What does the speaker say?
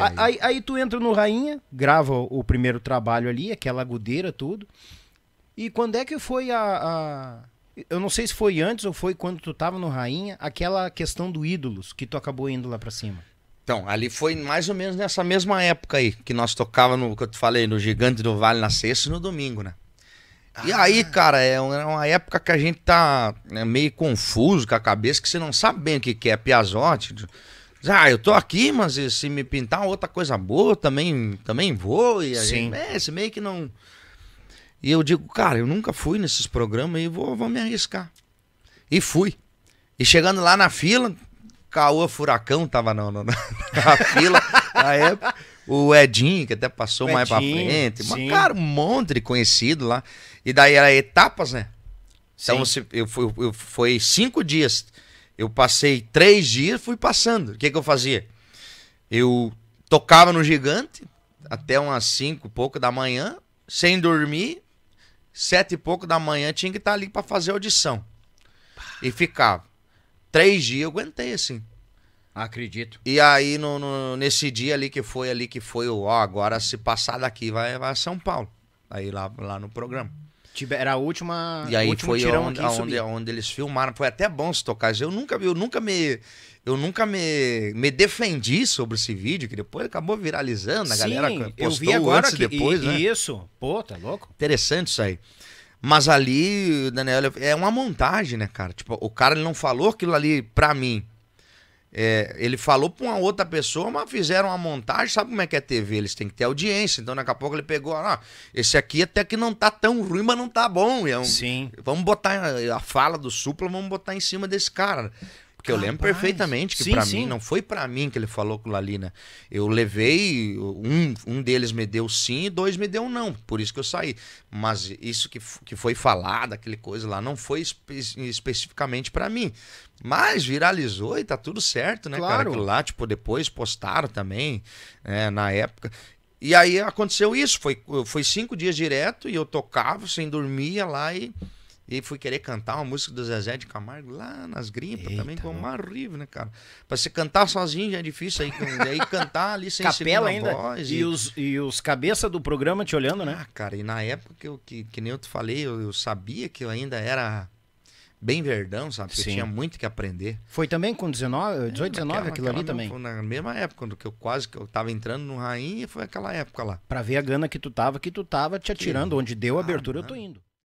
Aí? Aí, aí tu entra no Rainha, grava o, primeiro trabalho ali, aquela agudeira, tudo. E quando é que foi a, a- Eu não sei se foi antes ou foi quando tu tava no Rainha, aquela questão do ídolos, que tu acabou indo lá pra cima. Então, ali foi mais ou menos nessa mesma época aí, que nós tocava no, que eu te falei, no Gigante do Vale na sexta e no domingo, né? E aí, cara, é uma é uma época que a gente tá né, meio confuso com a cabeça, que você não sabe bem o que, que é Piazote. Ah, eu tô aqui, mas se me pintar outra coisa boa, também, também vou. E Sim. gente, é, esse meio que não. E eu digo, cara, eu nunca fui nesses programas e vou, vou me arriscar. E fui. E chegando lá na fila, Caô Furacão tava na, na, na fila na época. O Edinho, que até passou O mais pra frente. Mas, sim. cara, um monte de conhecido lá. E daí era etapas, né? Então você, eu, fui, eu foi cinco dias. Eu passei três dias, fui passando. O que, que eu fazia? Eu tocava no gigante até umas cinco e pouco da manhã, sem dormir. Sete e pouco da manhã tinha que estar ali pra fazer audição. E ficava. Três dias eu aguentei assim. Acredito. E aí, no, no- nesse dia ali que foi ali, que foi o, ó, agora se passar daqui vai, vai a São Paulo. Aí lá, lá no programa. Era a última. E aí último foi tirão onde, onde, onde eles filmaram. Foi até bom se tocar. Eu nunca eu nunca me. Eu nunca me, me defendi sobre esse vídeo, que depois acabou viralizando. A galera Sim, postou eu vi agora antes que, depois, e- né? Isso. Pô, tá louco? Interessante isso aí. Mas ali, Daniel, é uma montagem, né, cara? Tipo, o cara ele não falou aquilo ali pra mim. É, ele falou pra uma outra pessoa, mas fizeram uma montagem. Sabe como é que é TV? Eles têm que ter audiência. Então, daqui a pouco ele pegou, ah, esse aqui até que não tá tão ruim, mas não tá bom. É um- Sim. Vamos botar a fala do Supla, vamos botar em cima desse cara. Porque eu lembro perfeitamente que sim. mim, não foi pra mim que ele falou aquilo ali, né? Eu levei, um, um deles me deu sim e dois me deu não. Por isso que eu saí. Mas isso que, que foi falado, aquele coisa lá, não foi espe- especificamente pra mim. Mas viralizou e tá tudo certo, né, cara? Claro. Aquilo lá, tipo, depois postaram também, né, na época. E aí aconteceu isso, foi, foi cinco dias direto e eu tocava sem dormir ia lá e, e fui querer cantar uma música do Zezé de Camargo lá nas grimpas Eita, também, como horrível, né, cara? Pra você cantar sozinho já é difícil, aí, aí cantar ali sem Capela ainda. voz. E, os, e os cabeça do programa te olhando, né? Ah, cara, e na época que, eu, que, que nem eu te falei, eu, eu sabia que eu ainda era bem verdão, sabe? Porque Sim. tinha muito que aprender. Foi também com 19, 18, 19, Naquela- aquilo naquela ali também. Foi na mesma época, quando que eu quase que eu tava entrando no Rainha, foi aquela época lá. Pra ver a gana que tu tava, que tu tava te atirando. Onde deu a Ah, abertura, eu tô indo.